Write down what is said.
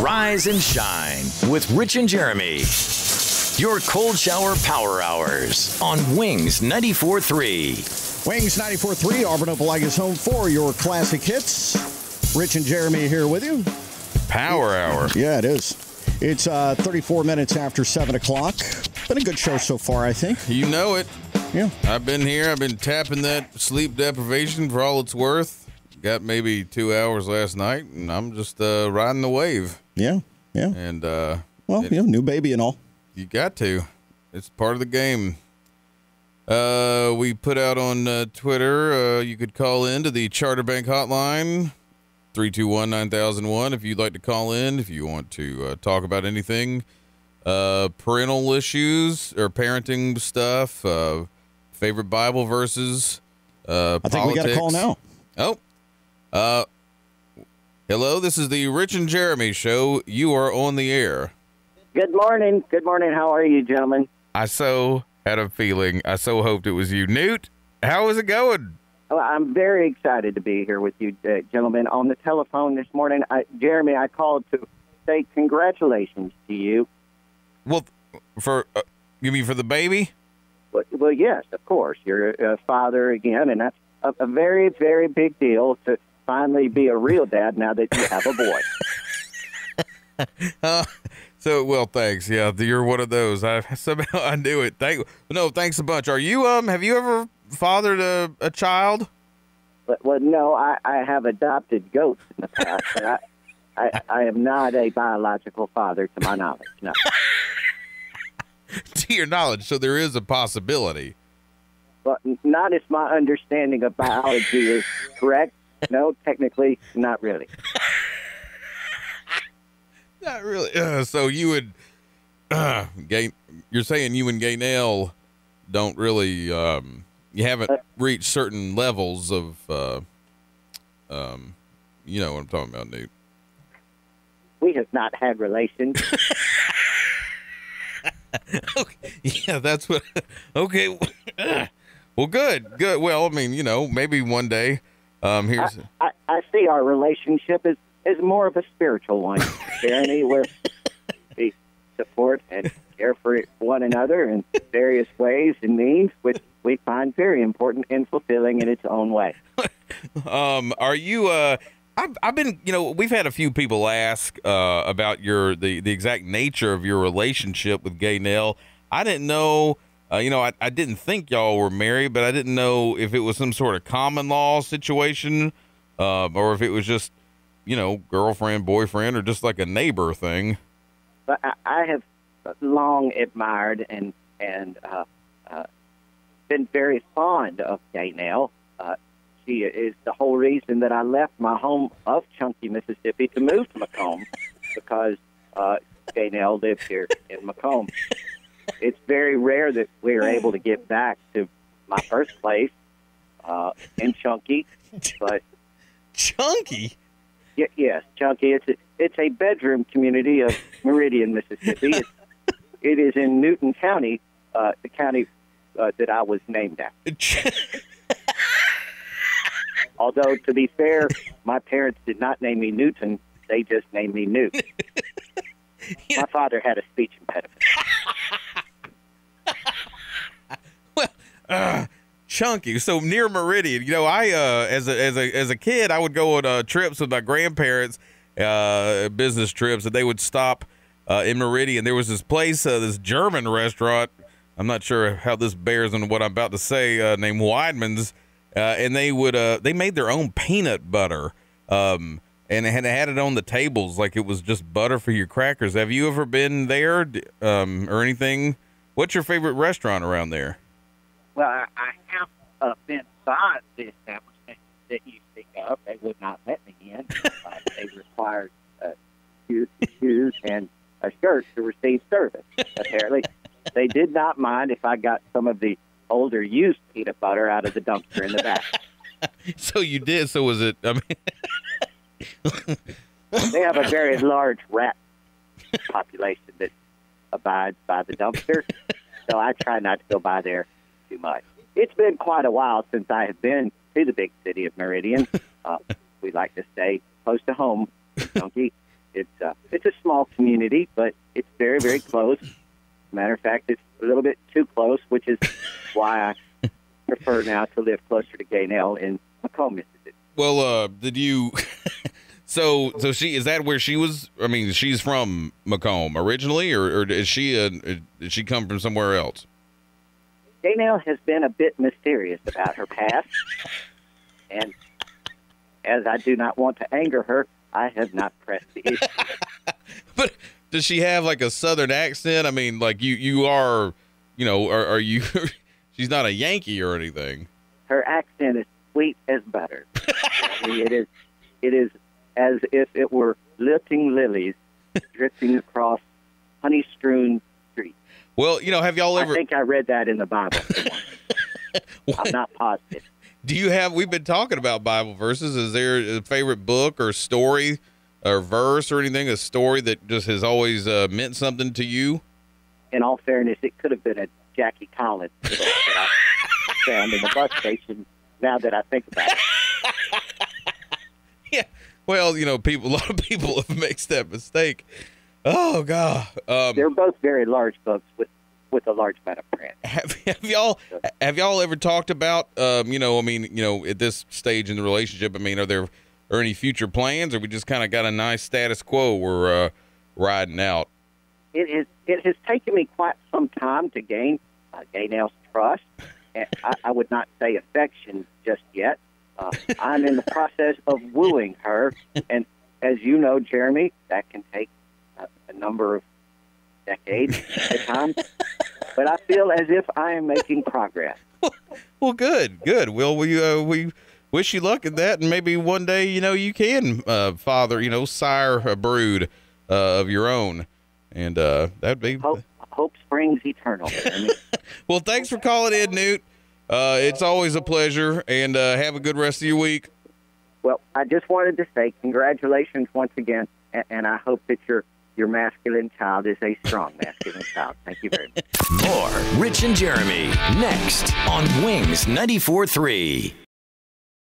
Rise and shine with Rich and Jeremy. Your cold shower power hours on Wings 94.3. Wings 94.3, Auburn Opelika's home for your classic hits. Rich and Jeremy here with you. Power hour. Yeah, it is. It's uh, 34 minutes after 7 o'clock. Been a good show so far, I think. You know it. Yeah. I've been here. I've been tapping that sleep deprivation for all it's worth. Got maybe two hours last night, and I'm just uh, riding the wave. Yeah. Yeah. And uh, Well, it- you know, new baby and all. you got to. It's part of the game. Uh, we put out on uh, Twitter. Uh, you could call in to the Charter Bank hotline, three two one nine thousand one. If you'd like to call in, if you want to uh, talk about anything, uh, parental issues or parenting stuff, uh, favorite Bible verses. Uh, I think we got a call now. Oh, uh, hello. This is the Rich and Jeremy show. You are on the air. Good morning. Good morning. How are you, gentlemen? I so had a feeling. I so hoped it was you, Newt. How is it going? Well, I'm very excited to be here with you, uh, gentlemen. On the telephone this morning, I, Jeremy, I called to say congratulations to you. Well, for uh, you mean for the baby? Well, well yes, of course. You're a father again, and that's a, a very, very big deal to finally be a real dad now that you have a boy. Uh, so well, thanks. Yeah, you're one of those. I somehow I knew it. Thank no, thanks a bunch. Are you um? Have you ever fathered a, a child? But well, no, I, I have adopted goats in the past, but I, I, I am not a biological father to my knowledge. No. to your knowledge, so there is a possibility. But not if my understanding of biology is correct. No, technically, not really. Not really. Uh, so you would, uh, Gay, you're saying you and Gaynell don't really, um, you haven't reached certain levels of, uh, um, you know what I'm talking about, Newt. We have not had relations. okay. Yeah, that's what. Okay. well, good, good. Well, I mean, you know, maybe one day. Um, here's. I, I see our relationship is as more of a spiritual one, Jeremy, where we support and care for one another in various ways and means, which we find very important and fulfilling in its own way. Um, are you? Uh, I've, I've been. You know, we've had a few people ask uh, about your the the exact nature of your relationship with Gaynell. I didn't know. Uh, you know, I, I didn't think y'all were married, but I didn't know if it was some sort of common law situation, uh, or if it was just, you know, girlfriend, boyfriend, or just like a neighbor thing. But I, I have long admired and and uh, uh, been very fond of Gaynell. Uh, she is the whole reason that I left my home of Chunky, Mississippi, to move to McComb because uh, Gaynell lived here in McComb. It's very rare that we are able to get back to my first place uh, in Chunky, but Chunky. Y- yes, Chunky. It's a, it's a bedroom community of Meridian, Mississippi. It's, it is in Newton County, uh, the county uh, that I was named after. Although, to be fair, my parents did not name me Newton; they just named me Newt. My father had a speech impediment. uh, chunky. So near Meridian, you know, I uh, as a as a as a kid, I would go on uh, trips with my grandparents, uh, business trips, and they would stop uh, in Meridian. There was this place, uh, this German restaurant. I'm not sure how this bears on what I'm about to say. Uh, named Weidmann's, uh, and they would uh, they made their own peanut butter. Um, and they had, had it on the tables like it was just butter for your crackers. Have you ever been there um, or anything? What's your favorite restaurant around there? Well, I, I have uh, been by the establishment that you speak of. They would not let me in. Uh, they required uh, shoes, shoes and a shirt to receive service. Apparently, they did not mind if I got some of the older used peanut butter out of the dumpster in the back. So you did. So was it? I mean, They have a very large rat population that abides by the dumpster, so I try not to go by there too much. It's been quite a while since I have been to the big city of Meridian. Uh, we like to stay close to home, Chunky. It's uh, it's a small community, but it's very, very close. Matter of fact, it's a little bit too close, which is why I prefer now to live closer to Gaynell in McComb, Mississippi. Well, uh, did you? so, so she is that where she was? I mean, she's from McComb originally, or, or is she? A, did she come from somewhere else? Gaynell has been a bit mysterious about her past, and as I do not want to anger her, I have not pressed the issue. but does she have like a southern accent? I mean, like you, you are, you know, are, are you? she's not a Yankee or anything. Her accent is sweet as butter. I mean, it is, it is as if it were lifting lilies drifting across honey-strewn. Well, you know, have y'all ever? I think I read that in the Bible. I'm not positive. Do you have? We've been talking about Bible verses. Is there a favorite book or story or verse or anything? A story that just has always uh, meant something to you? In all fairness, it could have been a Jackie Collins that I found in the bus station. Now that I think about it. yeah. Well, you know, people. A lot of people have makes that mistake. Oh God. Um, They're both very large books with with a large amount of print. Have, have y'all have y'all ever talked about um, you know I mean you know at this stage in the relationship I mean are there are any future plans or we just kind of got a nice status quo we're uh, riding out? It is it has taken me quite some time to gain uh, Gaynell's trust. I, I would not say affection just yet. Uh, I'm in the process of wooing her, and as you know, Jeremy, that can take number of decades at a time. But I feel as if I am making progress. Well, good, good. Will we uh, we wish you luck in that, and maybe one day, you know, you can uh, father, you know, sire a brood uh, of your own, and uh, that'd be. Hope, hope springs eternal. well, thanks for calling in, Newt. Uh, it's always a pleasure, and uh, have a good rest of your week. Well, I just wanted to say congratulations once again, and, and I hope that your your masculine child is a strong masculine child. Thank you very much. More Rich and Jeremy next on Wings 94.3.